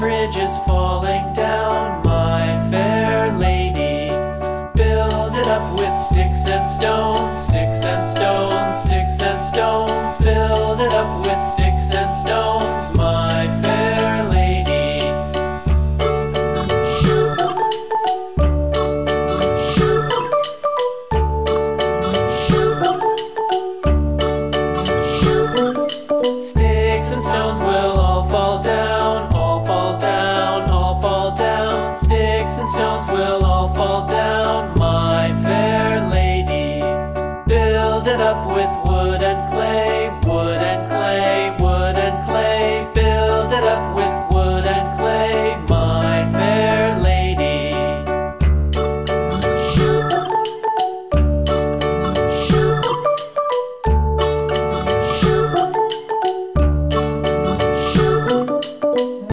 bridge is falling down, my fair lady. Build it up with sticks and stones, sticks and stones, sticks and stones. clouds will all fall down, my fair lady. Build it up with wood and clay.